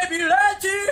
Fibulature